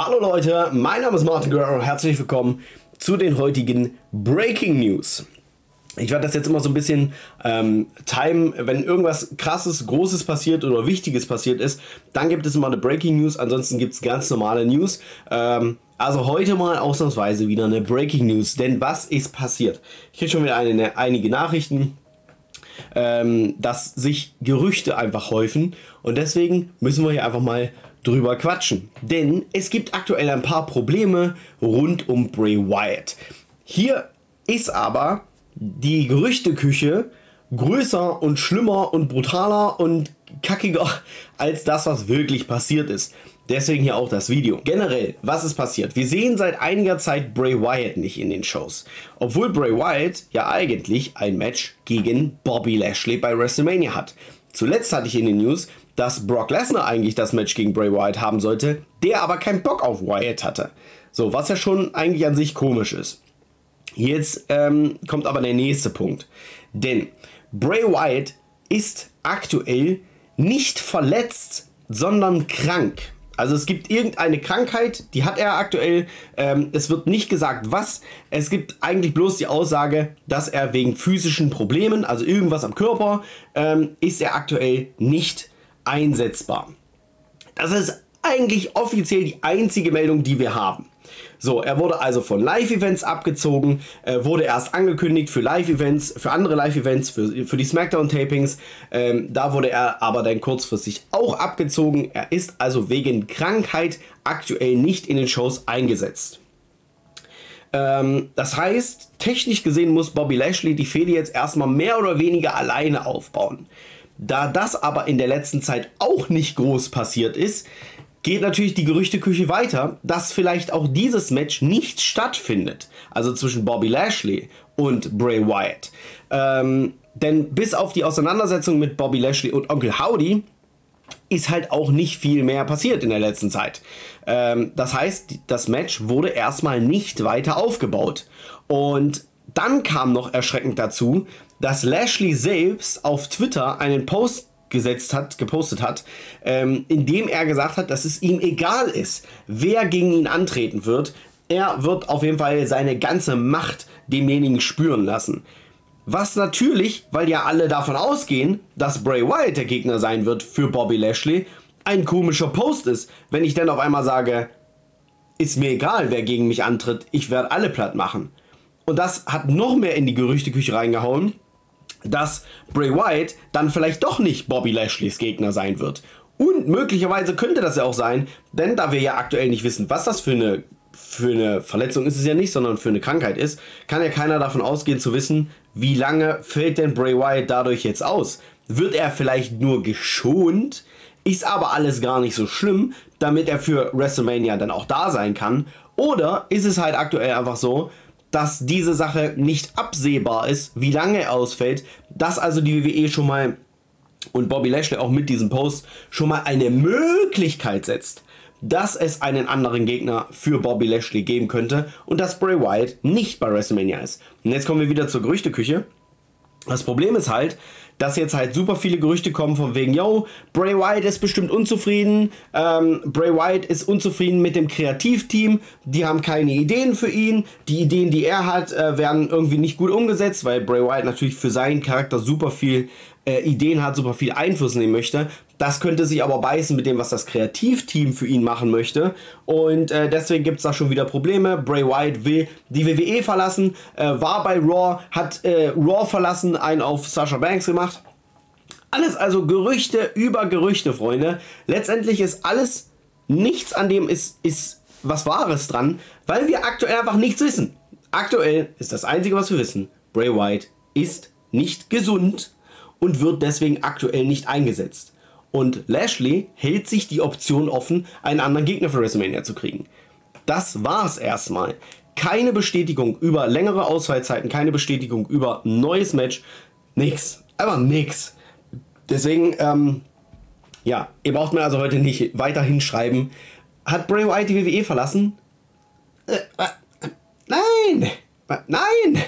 Hallo Leute, mein Name ist Martin Guerrero. Herzlich willkommen zu den heutigen Breaking News. Ich werde das jetzt immer so ein bisschen ähm, timen, wenn irgendwas krasses, großes passiert oder wichtiges passiert ist, dann gibt es immer eine Breaking News, ansonsten gibt es ganz normale News. Ähm, also heute mal ausnahmsweise wieder eine Breaking News, denn was ist passiert? Ich kriege schon wieder eine, einige Nachrichten, ähm, dass sich Gerüchte einfach häufen und deswegen müssen wir hier einfach mal drüber quatschen. Denn es gibt aktuell ein paar Probleme rund um Bray Wyatt. Hier ist aber die Gerüchteküche größer und schlimmer und brutaler und kackiger als das, was wirklich passiert ist. Deswegen hier auch das Video. Generell, was ist passiert? Wir sehen seit einiger Zeit Bray Wyatt nicht in den Shows. Obwohl Bray Wyatt ja eigentlich ein Match gegen Bobby Lashley bei WrestleMania hat. Zuletzt hatte ich in den News, dass Brock Lesnar eigentlich das Match gegen Bray Wyatt haben sollte, der aber keinen Bock auf Wyatt hatte. So, was ja schon eigentlich an sich komisch ist. Jetzt ähm, kommt aber der nächste Punkt. Denn Bray Wyatt ist aktuell nicht verletzt, sondern krank. Also es gibt irgendeine Krankheit, die hat er aktuell. Ähm, es wird nicht gesagt, was. Es gibt eigentlich bloß die Aussage, dass er wegen physischen Problemen, also irgendwas am Körper, ähm, ist er aktuell nicht einsetzbar. Das ist eigentlich offiziell die einzige Meldung, die wir haben. So, er wurde also von Live-Events abgezogen, äh, wurde erst angekündigt für Live-Events, für andere Live-Events, für, für die Smackdown-Tapings. Ähm, da wurde er aber dann kurzfristig auch abgezogen. Er ist also wegen Krankheit aktuell nicht in den Shows eingesetzt. Ähm, das heißt, technisch gesehen muss Bobby Lashley die Fehde jetzt erstmal mehr oder weniger alleine aufbauen. Da das aber in der letzten Zeit auch nicht groß passiert ist, geht natürlich die Gerüchteküche weiter, dass vielleicht auch dieses Match nicht stattfindet. Also zwischen Bobby Lashley und Bray Wyatt. Ähm, denn bis auf die Auseinandersetzung mit Bobby Lashley und Onkel Howdy ist halt auch nicht viel mehr passiert in der letzten Zeit. Ähm, das heißt, das Match wurde erstmal nicht weiter aufgebaut. Und dann kam noch erschreckend dazu, dass Lashley selbst auf Twitter einen Post gesetzt hat, gepostet hat, ähm, in dem er gesagt hat, dass es ihm egal ist, wer gegen ihn antreten wird. Er wird auf jeden Fall seine ganze Macht demjenigen spüren lassen. Was natürlich, weil ja alle davon ausgehen, dass Bray Wyatt der Gegner sein wird für Bobby Lashley, ein komischer Post ist, wenn ich dann auf einmal sage, ist mir egal, wer gegen mich antritt, ich werde alle platt machen. Und das hat noch mehr in die Gerüchteküche reingehauen, dass Bray Wyatt dann vielleicht doch nicht Bobby Lashleys Gegner sein wird. Und möglicherweise könnte das ja auch sein, denn da wir ja aktuell nicht wissen, was das für eine, für eine Verletzung ist es ja nicht, sondern für eine Krankheit ist, kann ja keiner davon ausgehen zu wissen, wie lange fällt denn Bray Wyatt dadurch jetzt aus. Wird er vielleicht nur geschont? Ist aber alles gar nicht so schlimm, damit er für WrestleMania dann auch da sein kann? Oder ist es halt aktuell einfach so, dass diese Sache nicht absehbar ist, wie lange er ausfällt, dass also die WWE schon mal und Bobby Lashley auch mit diesem Post schon mal eine Möglichkeit setzt, dass es einen anderen Gegner für Bobby Lashley geben könnte und dass Bray Wyatt nicht bei WrestleMania ist. Und jetzt kommen wir wieder zur Gerüchteküche. Das Problem ist halt, dass jetzt halt super viele Gerüchte kommen von wegen, yo, Bray Wyatt ist bestimmt unzufrieden, ähm, Bray Wyatt ist unzufrieden mit dem Kreativteam, die haben keine Ideen für ihn, die Ideen, die er hat, äh, werden irgendwie nicht gut umgesetzt, weil Bray Wyatt natürlich für seinen Charakter super viel äh, Ideen hat, super viel Einfluss nehmen möchte. Das könnte sich aber beißen mit dem, was das Kreativteam für ihn machen möchte. Und äh, deswegen gibt es da schon wieder Probleme. Bray Wyatt will die WWE verlassen, äh, war bei Raw, hat äh, Raw verlassen, einen auf Sasha Banks gemacht. Alles also Gerüchte über Gerüchte, Freunde. Letztendlich ist alles, nichts an dem ist, ist was Wahres dran, weil wir aktuell einfach nichts wissen. Aktuell ist das Einzige, was wir wissen, Bray Wyatt ist nicht gesund und wird deswegen aktuell nicht eingesetzt. Und Lashley hält sich die Option offen, einen anderen Gegner für WrestleMania zu kriegen. Das war's erstmal. Keine Bestätigung über längere Ausfallzeiten, keine Bestätigung über neues Match. Nix. Einfach nix. Deswegen, ähm, ja, ihr braucht mir also heute nicht weiter hinschreiben. Hat Bray Wyatt die WWE verlassen? Äh, äh, nein! Nein!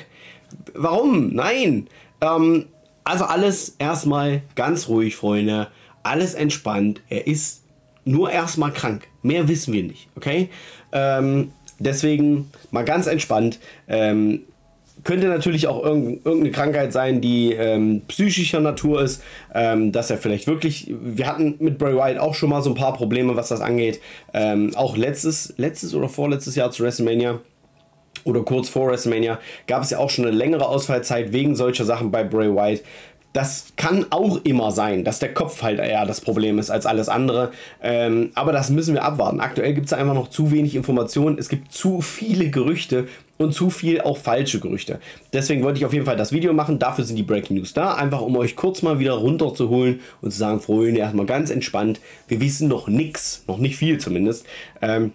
Warum? Nein! Ähm, also alles erstmal ganz ruhig, Freunde alles entspannt. Er ist nur erstmal krank. Mehr wissen wir nicht, okay? Ähm, deswegen mal ganz entspannt. Ähm, könnte natürlich auch irgendeine Krankheit sein, die ähm, psychischer Natur ist, ähm, dass er vielleicht wirklich, wir hatten mit Bray Wyatt auch schon mal so ein paar Probleme, was das angeht, ähm, auch letztes, letztes oder vorletztes Jahr zu WrestleMania oder kurz vor WrestleMania gab es ja auch schon eine längere Ausfallzeit wegen solcher Sachen bei Bray Wyatt. Das kann auch immer sein, dass der Kopf halt eher das Problem ist als alles andere. Ähm, aber das müssen wir abwarten. Aktuell gibt es einfach noch zu wenig Informationen. Es gibt zu viele Gerüchte und zu viel auch falsche Gerüchte. Deswegen wollte ich auf jeden Fall das Video machen. Dafür sind die Breaking News da. Einfach um euch kurz mal wieder runterzuholen und zu sagen, Freunde, erstmal ganz entspannt. Wir wissen noch nichts, noch nicht viel zumindest. Ähm,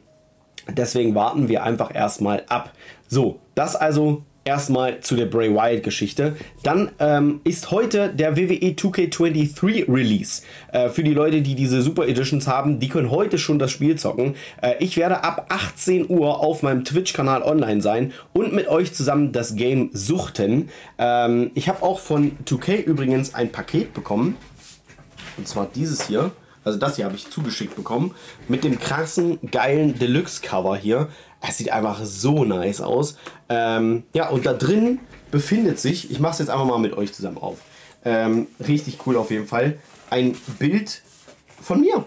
deswegen warten wir einfach erstmal ab. So, das also erstmal zu der Bray Wyatt Geschichte. Dann ähm, ist heute der WWE 2K23 Release. Äh, für die Leute, die diese Super Editions haben, die können heute schon das Spiel zocken. Äh, ich werde ab 18 Uhr auf meinem Twitch-Kanal online sein und mit euch zusammen das Game suchten. Ähm, ich habe auch von 2K übrigens ein Paket bekommen. Und zwar dieses hier. Also das hier habe ich zugeschickt bekommen. Mit dem krassen, geilen Deluxe-Cover hier. Es sieht einfach so nice aus. Ähm, ja, und da drin befindet sich, ich mache es jetzt einfach mal mit euch zusammen auf. Ähm, richtig cool auf jeden Fall. Ein Bild von mir.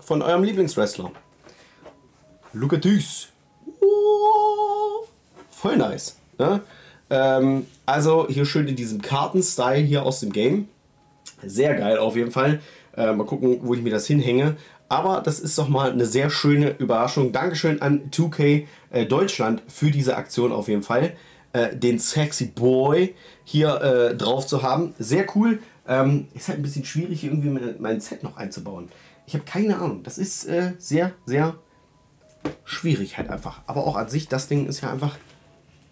Von eurem Lieblingswrestler. Look at this. Voll nice. Ne? Ähm, also hier schön in diesem Kartenstyle hier aus dem Game. Sehr geil auf jeden Fall. Äh, mal gucken, wo ich mir das hinhänge. Aber das ist doch mal eine sehr schöne Überraschung. Dankeschön an 2K äh, Deutschland für diese Aktion auf jeden Fall. Äh, den Sexy Boy hier äh, drauf zu haben. Sehr cool. Ähm, ist halt ein bisschen schwierig, irgendwie mein Set noch einzubauen. Ich habe keine Ahnung. Das ist äh, sehr, sehr schwierig halt einfach. Aber auch an sich, das Ding ist ja einfach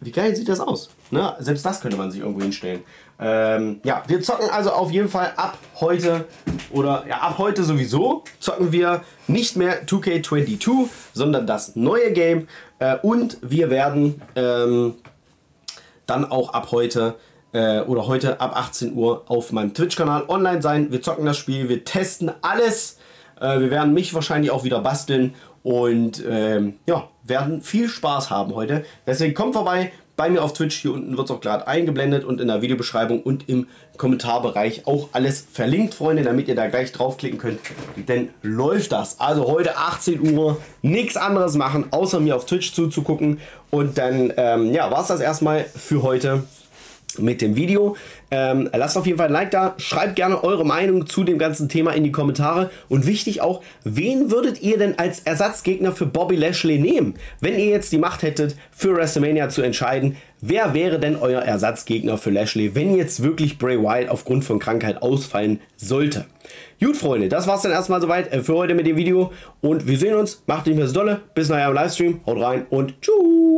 wie geil sieht das aus? Ne? Selbst das könnte man sich irgendwo hinstellen. Ähm, ja, wir zocken also auf jeden Fall ab heute oder ja, ab heute sowieso zocken wir nicht mehr 2K22, sondern das neue Game. Äh, und wir werden ähm, dann auch ab heute äh, oder heute ab 18 Uhr auf meinem Twitch-Kanal online sein. Wir zocken das Spiel, wir testen alles. Äh, wir werden mich wahrscheinlich auch wieder basteln und ähm, ja, werden viel Spaß haben heute. Deswegen kommt vorbei bei mir auf Twitch. Hier unten wird es auch gerade eingeblendet und in der Videobeschreibung und im Kommentarbereich auch alles verlinkt, Freunde, damit ihr da gleich draufklicken könnt. Denn läuft das. Also heute 18 Uhr nichts anderes machen, außer mir auf Twitch zuzugucken. Und dann ähm, ja, war es das erstmal für heute mit dem Video. Ähm, lasst auf jeden Fall ein Like da, schreibt gerne eure Meinung zu dem ganzen Thema in die Kommentare und wichtig auch, wen würdet ihr denn als Ersatzgegner für Bobby Lashley nehmen? Wenn ihr jetzt die Macht hättet, für WrestleMania zu entscheiden, wer wäre denn euer Ersatzgegner für Lashley, wenn jetzt wirklich Bray Wyatt aufgrund von Krankheit ausfallen sollte? Gut, Freunde, das war's dann erstmal soweit äh, für heute mit dem Video und wir sehen uns. Macht nicht mehr so dolle. Bis nachher im Livestream. Haut rein und tschüss.